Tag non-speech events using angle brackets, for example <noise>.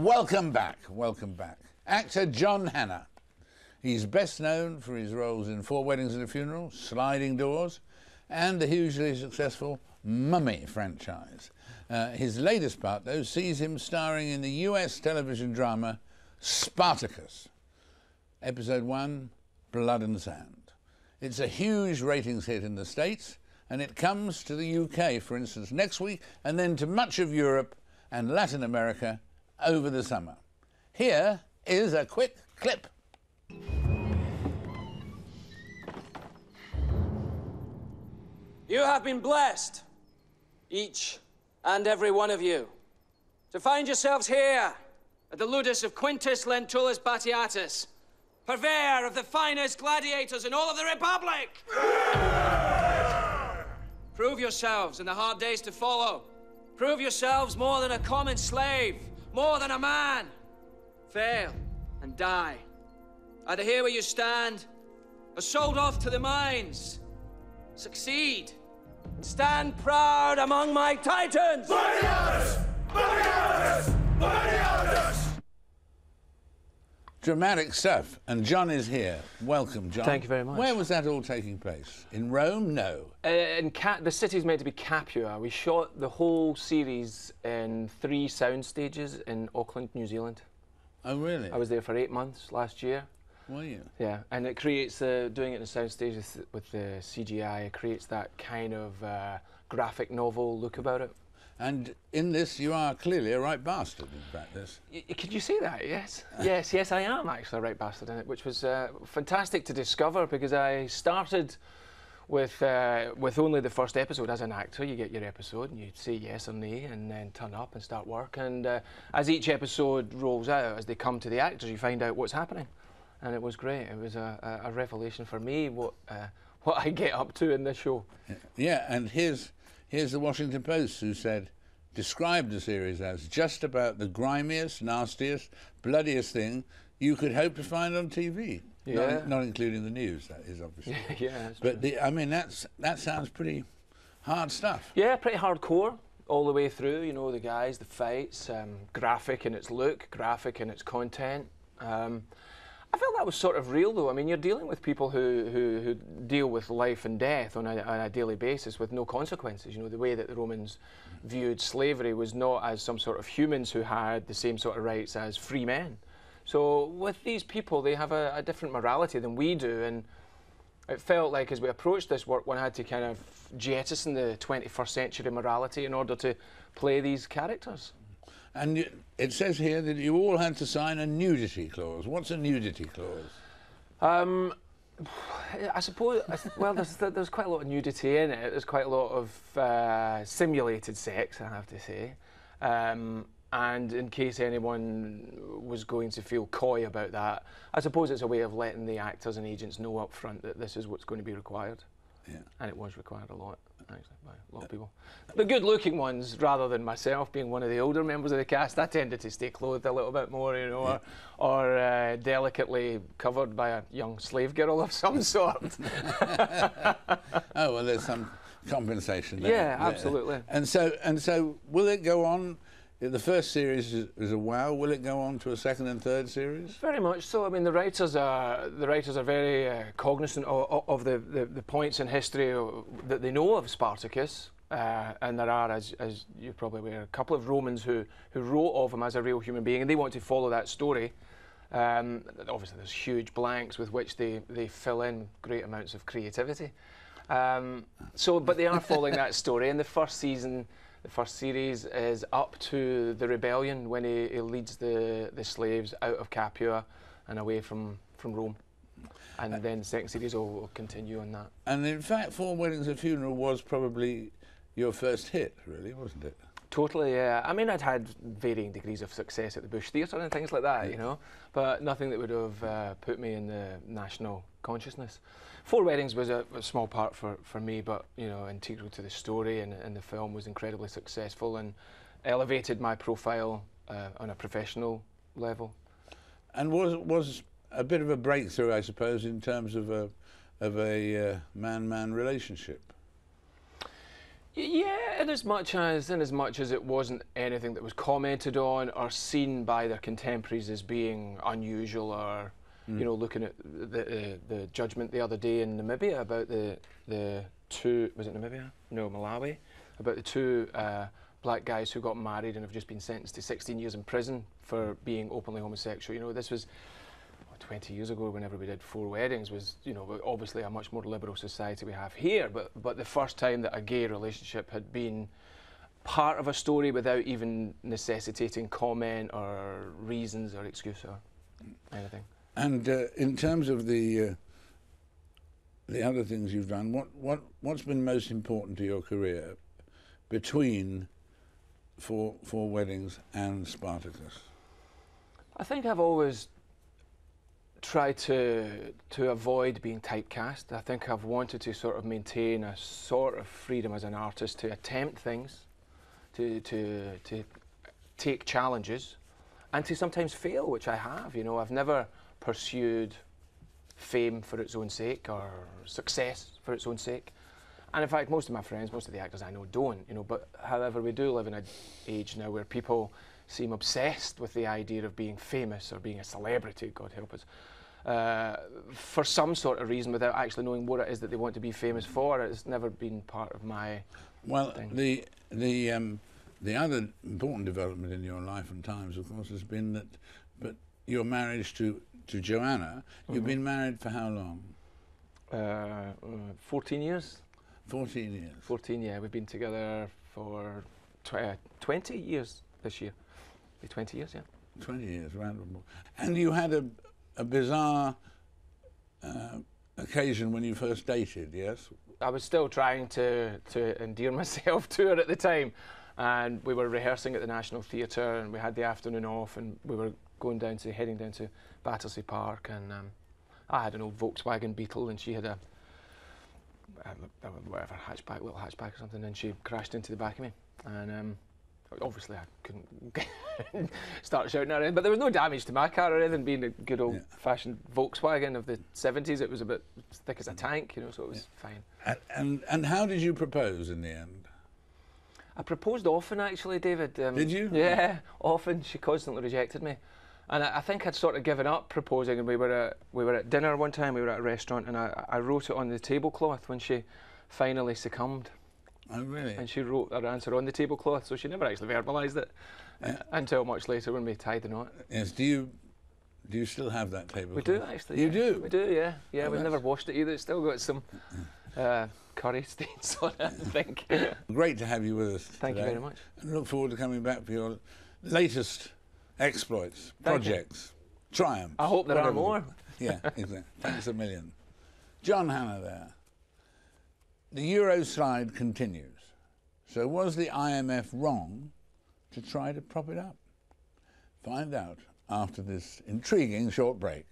Welcome back, welcome back. Actor John Hannah. He's best known for his roles in Four Weddings and a Funeral, Sliding Doors, and the hugely successful Mummy franchise. Uh, his latest part, though, sees him starring in the US television drama Spartacus. Episode 1 Blood and Sand. It's a huge ratings hit in the States, and it comes to the UK, for instance, next week, and then to much of Europe and Latin America over the summer. Here is a quick clip. You have been blessed, each and every one of you, to find yourselves here at the ludus of Quintus Lentulus Batiatus, purveyor of the finest gladiators in all of the Republic. Prove yourselves in the hard days to follow. Prove yourselves more than a common slave, more than a man. Fail and die. Either here where you stand, or sold off to the mines. Succeed. Stand proud among my titans! Dramatic stuff. And John is here. Welcome, John. Thank you very much. Where was that all taking place? In Rome? No. Uh, in Ca- the city's meant to be Capua. We shot the whole series in three sound stages in Auckland, New Zealand. Oh, really? I was there for eight months last year. Were you? Yeah, and it creates uh, doing it in the sound stage with, with the CGI. It creates that kind of uh, graphic novel look about it. And in this, you are clearly a right bastard, in fact, this. Y- Could you see that? Yes. <laughs> yes, yes, I am actually a right bastard in it, which was uh, fantastic to discover because I started with uh, with only the first episode as an actor. You get your episode and you say yes or nay, and then turn up and start work. And uh, as each episode rolls out, as they come to the actors, you find out what's happening, and it was great. It was a, a, a revelation for me what uh, what I get up to in this show. Yeah, and here's, here's the Washington Post who said, described the series as just about the grimiest, nastiest, bloodiest thing you could hope to find on TV. Yeah. Not, not including the news, that is obviously. <laughs> yeah, But the, I mean, that's that sounds pretty hard stuff. Yeah, pretty hardcore all the way through. You know, the guys, the fights, um, graphic in its look, graphic in its content. Um, I felt that was sort of real, though. I mean, you're dealing with people who, who, who deal with life and death on a, on a daily basis with no consequences. You know, the way that the Romans viewed slavery was not as some sort of humans who had the same sort of rights as free men. So with these people, they have a, a different morality than we do, and it felt like as we approached this work, one had to kind of jettison the 21st century morality in order to play these characters. And it says here that you all had to sign a nudity clause. What's a nudity clause? Um, I suppose, well, there's, there's quite a lot of nudity in it. There's quite a lot of uh, simulated sex, I have to say. Um, and in case anyone was going to feel coy about that, I suppose it's a way of letting the actors and agents know up front that this is what's going to be required. Yeah. And it was required a lot, actually, by a lot of people. The good looking ones, rather than myself being one of the older members of the cast, I tended to stay clothed a little bit more, you know, or, or uh, delicately covered by a young slave girl of some <laughs> sort. Oh well, there's some compensation there. Yeah, absolutely. And so, and so, will it go on? The first series is, is a wow. Will it go on to a second and third series? Very much so. I mean, the writers are the writers are very uh, cognizant of, of the, the, the points in history that they know of Spartacus. Uh, and there are, as, as you're probably aware, a couple of Romans who, who wrote of him as a real human being, and they want to follow that story. Um, obviously, there's huge blanks with which they, they fill in great amounts of creativity. Um, so, but they are following that story. And the first season, the first series is up to the rebellion when he, he leads the, the slaves out of Capua and away from, from Rome. And uh, then the second series will, will continue on that. And in fact, Four Weddings and a Funeral was probably your first hit, really, wasn't it? Totally, yeah. I mean, I'd had varying degrees of success at the Bush Theatre and things like that, you know, but nothing that would have uh, put me in the national consciousness. Four Weddings was a, a small part for, for me, but, you know, integral to the story and, and the film was incredibly successful and elevated my profile uh, on a professional level. And was was a bit of a breakthrough, I suppose, in terms of a of a uh, man-man relationship. Yeah, in as much as in as much as it wasn't anything that was commented on or seen by their contemporaries as being unusual or mm. you know looking at the uh, the judgment the other day in Namibia about the the two was it Namibia? No Malawi. About the two uh, black guys who got married and have just been sentenced to 16 years in prison for being openly homosexual. You know this was 20 years ago, whenever we did four weddings, was you know obviously a much more liberal society we have here. But but the first time that a gay relationship had been part of a story without even necessitating comment or reasons or excuse or anything. And uh, in terms of the uh, the other things you've done, what what what's been most important to your career between four four weddings and Spartacus? I think I've always try to to avoid being typecast. I think I've wanted to sort of maintain a sort of freedom as an artist to attempt things, to to to take challenges, and to sometimes fail, which I have. You know, I've never pursued fame for its own sake or success for its own sake. And in fact, most of my friends, most of the actors I know don't, you know, but however, we do live in an age now where people seem obsessed with the idea of being famous or being a celebrity, God help us, uh, for some sort of reason without actually knowing what it is that they want to be famous for. It's never been part of my. Well, thing. the the um, the other important development in your life and times, of course, has been that, but your marriage to to Joanna. Mm-hmm. You've been married for how long? Uh, uh, 14 years. 14 years. 14, yeah. We've been together for tw- uh, 20 years this year. 20 years, yeah. 20 years, round And you had a, a bizarre uh, occasion when you first dated, yes? I was still trying to, to endear <laughs> myself to her at the time. And we were rehearsing at the National Theatre and we had the afternoon off and we were going down to, heading down to Battersea Park and um, I had an old Volkswagen Beetle and she had a, a, a whatever hatchback, little hatchback or something and she crashed into the back of me. And um, obviously I couldn't <laughs> start shouting at him, but there was no damage to my car or anything. Being a good old yeah. fashioned Volkswagen of the 70s, it was a bit thick as a tank, you know, so it was yeah. fine. And, and, and how did you propose in the end? I proposed often, actually, David. Um, did you? Yeah, often. She constantly rejected me. And I, I, think I'd sort of given up proposing, and we were at we were at dinner one time. We were at a restaurant, and I, I wrote it on the tablecloth when she finally succumbed. Oh, really? And she wrote her answer on the tablecloth, so she never actually verbalised it. Uh, until much later when we tied the knot. Yes. Do you do you still have that tablecloth? We do actually. You yeah. do. We do. Yeah. Yeah. Oh, we've never washed it either. It's still got some. Uh, curry <laughs> stains on it, I think. <laughs> Great to have you with us. Thank today. you very much. And look forward to coming back for your latest exploits, Thank projects, you. triumphs. I hope there are more. <laughs> yeah, exactly. Thanks a million. John Hannah there. The Euro slide continues. So was the IMF wrong to try to prop it up? Find out after this intriguing short break.